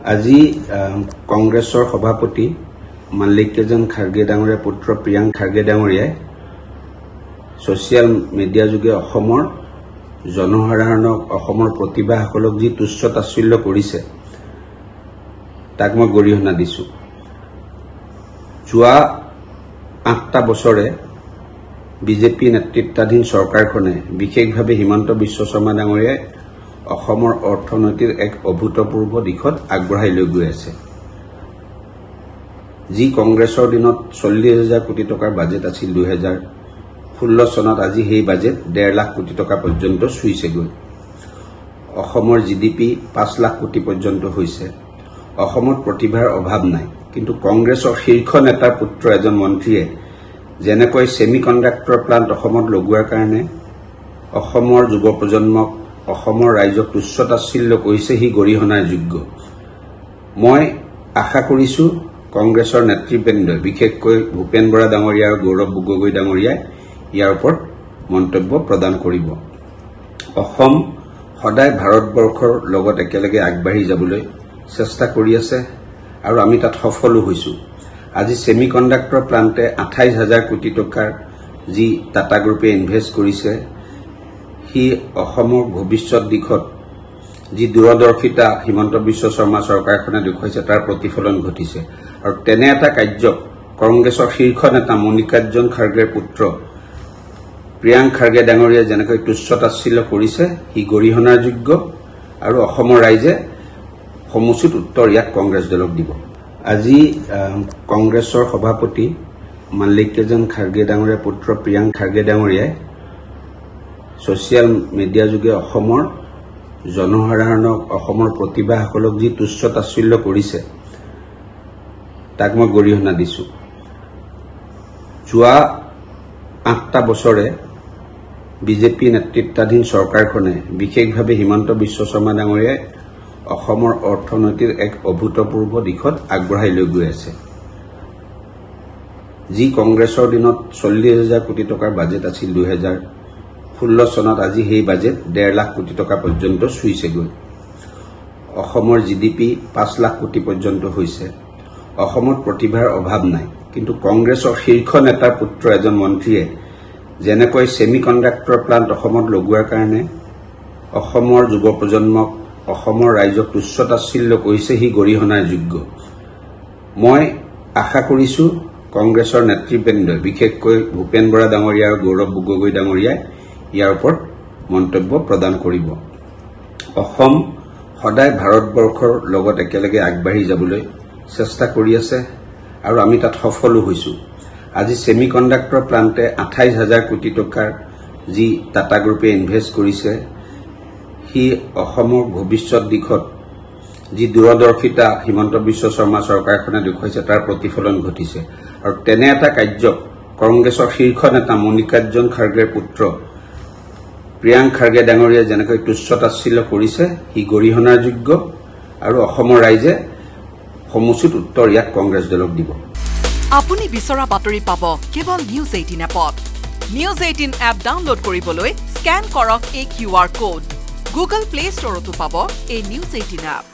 আজি কংগ্ৰেছৰ সভাপতি মাল্লিকাৰ্জুন খাৰ্গে ডাঙৰীয়াৰ পুত্ৰ প্ৰিয়াংক খাৰ্গে ডাঙৰীয়াই ছচিয়েল মিডিয়া যোগে অসমৰ জনসাধাৰণক অসমৰ প্ৰতিভাসকলক যি তুচ্ছ তাচ্ছিল্য কৰিছে তাক মই গৰিহণা দিছো। যোৱা আঠটা বছৰে বিজেপি নেতৃত্বাধীন চৰকাৰখনে বিশেষভাৱে হিমন্ত বিশ্ব শৰ্মা ডাঙৰীয়াই অসমৰ অৰ্থনীতিৰ এক অভূতপূৰ্ব দিশত আগবঢ়াই লৈ গৈ আছে। যি কংগ্ৰেছৰ দিনত চল্লিছ হাজাৰ কোটি টকাৰ বাজেট আছিল দুহেজাৰ ষোল্ল চনত আজি সেই বাজেট ডেৰ লাখ কোটি টকা পৰ্যন্ত চুইছেগৈ। অসমৰ জি ডি পি পাঁচ লাখ কোটি পৰ্যন্ত হৈছে। অসমত প্ৰতিভাৰ অভাৱ নাই। কিন্তু কংগ্ৰেছৰ শীৰ্ষ নেতাৰ পুত্ৰ এজন মন্ত্ৰীয়ে যেনেকৈ ছেমি কণ্ডাক্টৰ প্লাণ্ট অসমত লগোৱাৰ কাৰণে অসমৰ যুৱ প্ৰজন্মক অসমৰ ৰাইজক তুচ্ছ তাচ্ছিল্য কৰিছে সি গৰিহণাৰ যোগ্য। মই আশা কৰিছো কংগ্ৰেছৰ নেতৃবৃন্দই বিশেষকৈ ভূপেন বৰা ডাঙৰীয়া আৰু গৌৰৱ গগৈ ডাঙৰীয়াই ইয়াৰ ওপৰত মন্তব্য প্ৰদান কৰিব। অসম সদায় ভাৰতবৰ্ষৰ লগত একেলগে আগবাঢ়ি যাবলৈ চেষ্টা কৰি আছে আৰু আমি তাত সফলো হৈছো। আজি ছেমি কণ্ডাক্টৰ প্লাণ্টে আঠাইছ হাজাৰ কোটি টকাৰ যি টাটা গ্ৰুপে ইনভেষ্ট কৰিছে সি অসমৰ ভৱিষ্যত দিশত যি দূৰদৰ্শিতা হিমন্ত বিশ্ব শৰ্মা চৰকাৰখনে দেখুৱাইছে তাৰ প্ৰতিফলন ঘটিছে। আৰু তেনে এটা কাৰ্যক কংগ্ৰেছৰ শীৰ্ষ নেতা মল্লিকাৰ্জুন খাৰ্গেৰ পুত্ৰ প্ৰিয়াংক খাৰ্গে ডাঙৰীয়াই যেনেকৈ তুচ্ছ তাচ্ছিল্য কৰিছে সি গৰিহণাৰ যোগ্য আৰু অসমৰ ৰাইজে সমুচিত উত্তৰ ইয়াক কংগ্ৰেছ দলক দিব। আজি কংগ্ৰেছৰ সভাপতি মাল্লিকাৰ্জুন খাৰ্গে ডাঙৰীয়াৰ পুত্ৰ প্ৰিয়াংক খাৰ্গে ডাঙৰীয়াই ছচিয়েল মিডিয়া যোগে অসমৰ জনসাধাৰণক অসমৰ প্ৰতিভাসকলক যি তুচ্ছ তাচ্ছিল্য কৰিছে তাক মই গৰিহণা দিছো। যোৱা আঠটা বছৰে বিজেপি নেতৃত্বাধীন চৰকাৰখনে বিশেষভাৱে হিমন্ত বিশ্ব শৰ্মা ডাঙৰীয়াই অসমৰ অৰ্থনীতিৰ এক অভূতপূৰ্ব দিশত আগবঢ়াই লৈ গৈ আছে। যি কংগ্ৰেছৰ দিনত চল্লিছ হাজাৰ কোটি টকাৰ বাজেট আছিল দুহেজাৰ ষোল্ল চনত আজি সেই বাজেট ডেৰ লাখ কোটি টকা পৰ্যন্ত চুইছেগৈ। অসমৰ জি ডি পি পাঁচ লাখ কোটি পৰ্যন্ত হৈছে। অসমত প্ৰতিভাৰ অভাৱ নাই। কিন্তু কংগ্ৰেছৰ শীৰ্ষ নেতাৰ পুত্ৰ এজন মন্ত্ৰীয়ে যেনেকৈ ছেমি কণ্ডাক্টৰ প্লাণ্ট অসমত লগোৱাৰ কাৰণে অসমৰ যুৱ প্ৰজন্মক অসমৰ ৰাইজক তুচ্ছ তাচ্ছিল্য কৰিছে সি গৰিহণাৰ যোগ্য। মই আশা কৰিছো কংগ্ৰেছৰ নেতৃবৃন্দই বিশেষকৈ ভূপেন বৰা ডাঙৰীয়া আৰু গৌৰৱ গগৈ ডাঙৰীয়াই ইয়াৰ ওপৰত মন্তব্য প্ৰদান কৰিব। অসম সদায় ভাৰতবৰ্ষৰ লগত একেলগে আগবাঢ়ি যাবলৈ চেষ্টা কৰি আছে আৰু আমি তাত সফলো হৈছো। আজি ছেমি কণ্ডাক্টৰ প্লাণ্টে আঠাইছ হাজাৰ কোটি টকাৰ যি টাটা গ্ৰুপে ইনভেষ্ট কৰিছে সি অসমৰ ভৱিষ্যত দিশত যি দূৰদৰ্শিতা হিমন্ত বিশ্ব শৰ্মা চৰকাৰখনে দেখুৱাইছে তাৰ প্ৰতিফলন ঘটিছে। আৰু তেনে এটা কাৰ্যক কংগ্ৰেছৰ শীৰ্ষ নেতা মল্লিকাৰ্জুন খাৰ্গেৰ পুত্ৰ প্ৰিয়াংক খাৰ্গে ডাঙৰীয়াই যেনেকৈ তুচ্ছ তাচ্ছিল্য কৰিছে সি গৰিহণাৰ যোগ্য আৰু অসমৰ ৰাইজে সমুচিত উত্তৰ ইয়াক কংগ্ৰেছ দলক দিব। আপুনি বিচৰা বাতৰি পাব কেৱল নিউজ এইটিন এপত। নিউজ এইটিন এপ ডাউনলোড কৰিবলৈ স্কেন কৰক এই Q R code. Google Play ষ্টৰতো পাব এই নিউজ এইটিন এপ।